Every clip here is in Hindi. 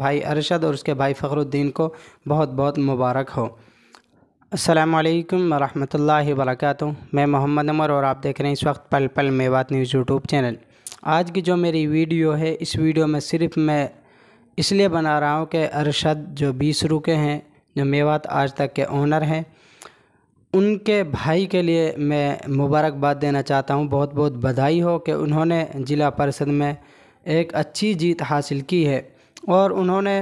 भाई अरशद और उसके भाई फ़खरुद्दीन को बहुत बहुत मुबारक हो। अस्सलाम वालेकुम रहमतुल्लाहि वबरकातुहू। मैं मोहम्मद उमर और आप देख रहे हैं इस वक्त पल पल मेवात न्यूज़ यूट्यूब चैनल। आज की जो मेरी वीडियो है, इस वीडियो में सिर्फ़ मैं इसलिए बना रहा हूँ कि अरशद जो बीस रुके हैं, जो मेवात आज तक के ओनर हैं, उनके भाई के लिए मैं मुबारकबाद देना चाहता हूँ। बहुत बहुत बधाई हो कि उन्होंने ज़िला परिषद में एक अच्छी जीत हासिल की है। और उन्होंने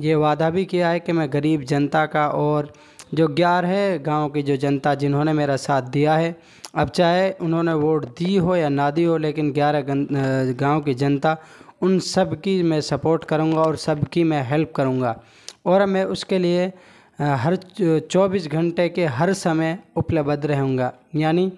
ये वादा भी किया है कि मैं गरीब जनता का और जो ग्यार है गाँव की जो जनता जिन्होंने मेरा साथ दिया है, अब चाहे उन्होंने वोट दी हो या ना दी हो, लेकिन ग्यारह गाँव की जनता उन सब की मैं सपोर्ट करूँगा और सब की मैं हेल्प करूँगा। और मैं उसके लिए हर 24 घंटे के हर समय उपलब्ध रहूँगा। यानी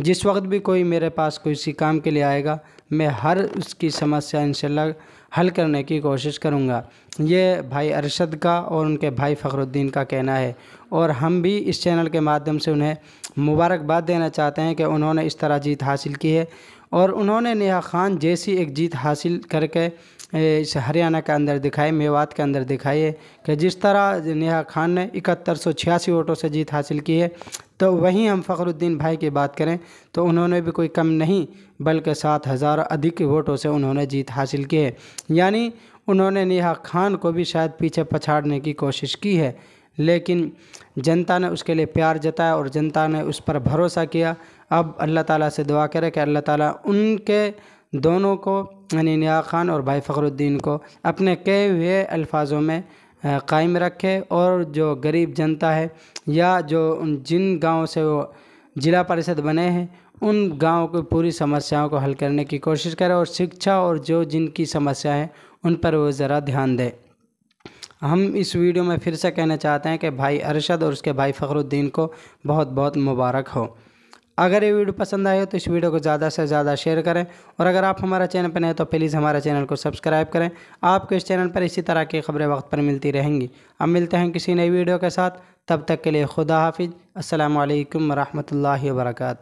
जिस वक्त भी कोई मेरे पास कोई किसी काम के लिए आएगा, मैं हर उसकी समस्या इंशाल्लाह हल करने की कोशिश करूँगा। ये भाई अरशद का और उनके भाई फ़खरुद्दीन का कहना है। और हम भी इस चैनल के माध्यम से उन्हें मुबारकबाद देना चाहते हैं कि उन्होंने इस तरह जीत हासिल की है। और उन्होंने नेहा खान जैसी एक जीत हासिल करके इस हरियाणा के अंदर दिखाई, मेवात के अंदर दिखाई है कि जिस तरह नेहा खान ने इकहत्तर सौ छियासी वोटों से जीत हासिल की है तो वहीं हम फ़खरुद्दीन भाई की बात करें तो उन्होंने भी कोई कम नहीं, बल्कि सात हज़ार अधिक वोटों से उन्होंने जीत हासिल की है। यानी उन्होंने नेहा खान को भी शायद पीछे पछाड़ने की कोशिश की है, लेकिन जनता ने उसके लिए प्यार जताया और जनता ने उस पर भरोसा किया। अब अल्लाह ताला से दुआ करें कि अल्लाह ताला उनके दोनों को, यानी निया खान और भाई फ़खरुद्दीन को, अपने कहे हुए अल्फाजों में कायम रखे और जो गरीब जनता है या जो जिन गाँव से वो ज़िला परिषद बने हैं। उन गाँव की पूरी समस्याओं को हल करने की कोशिश करें और शिक्षा और जो जिनकी समस्या है, उन पर वो ज़रा ध्यान दें। हम इस वीडियो में फिर से कहना चाहते हैं कि भाई अरशद और उसके भाई फ़खरुद्दीन को बहुत बहुत मुबारक हो। अगर ये वीडियो पसंद आए तो इस वीडियो को ज़्यादा से ज़्यादा शेयर करें और अगर आप हमारा चैनल पर नए तो प्लीज़ हमारे चैनल को सब्सक्राइब करें। आपको इस चैनल पर इसी तरह की खबरें वक्त पर मिलती रहेंगी। अब मिलते हैं किसी नई वीडियो के साथ। तब तक के लिए खुदा हाफिज़। अल्लाम वरहमल वर्का